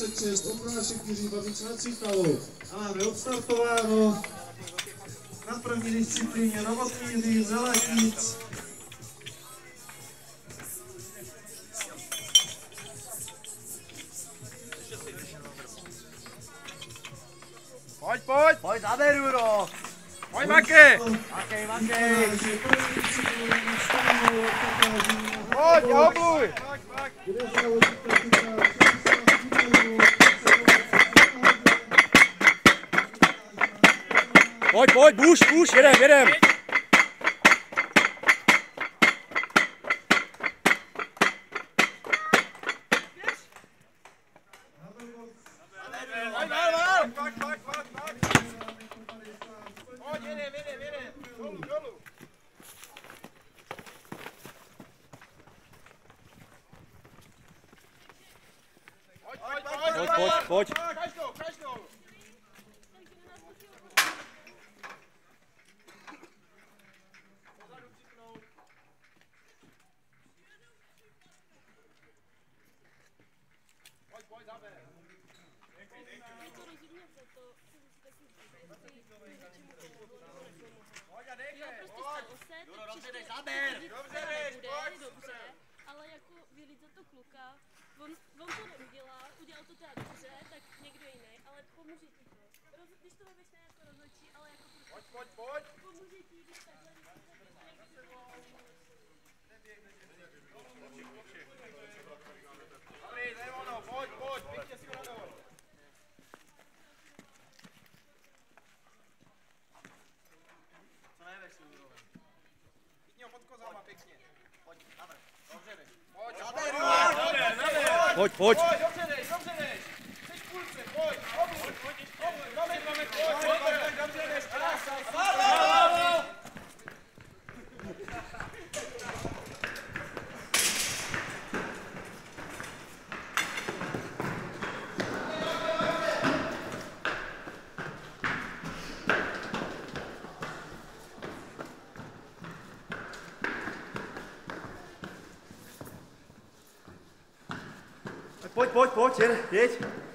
26, Ondrášek Jiří Babič na Cíkalu. A máme odstartováno na první disciplíně Novotníři, Zeletíc. Pojď, pojď! Pojď za Deruro! Pojď, Maky! Stanou Katáží. Pojď, obluj! 60 milionů. Pojď, pojď, bůž, bůž, jedem, jedem. Pojď, dál, dál! Pojď, pojď, pojď, pojď! Pojď, jedem, jedem, jedem! Dolů, dolů! Pojď, pojď, pojď! Pojď, pojď, pojď. Každou, každou! Pojď, pojď, zaber! Jako rozhodně za to, co si taky Pojď a dej, Jo, prostě pojď! stalo se, Duro, teď dobře příště jdeš, zaber. chodit Dobře teda jdeš, nebude, pojď, dobře, ale jako vylít za to kluka, on, on to neudělal, udělal to teda někdo jiný, ale pomůže ti to. Roz, když to vůbec ne jako rozhodčí, ale jako prostě Pojď, pojď, pojď! pomůže ti, když takhle, Dobrý, to je ono, pojď, pojď, pěkně si. Co nejveš, Duro? Chytni ho pod kozama, pěkně. Pojď. Dobře. Pojď, pojď, Pojď, Pojď, pojď, pojď, jeď, jeď.